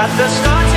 At the starting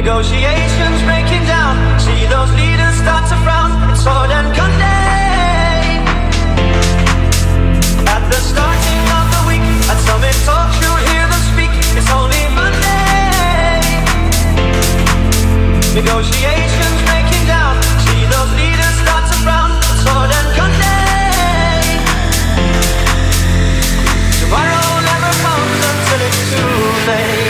Negotiations breaking down. See those leaders start to frown. It's all and condemned. At the starting of the week, at summit talks you hear them speak. It's only Monday. Negotiations breaking down. See those leaders start to frown. It's all. Tomorrow never comes until it's too late.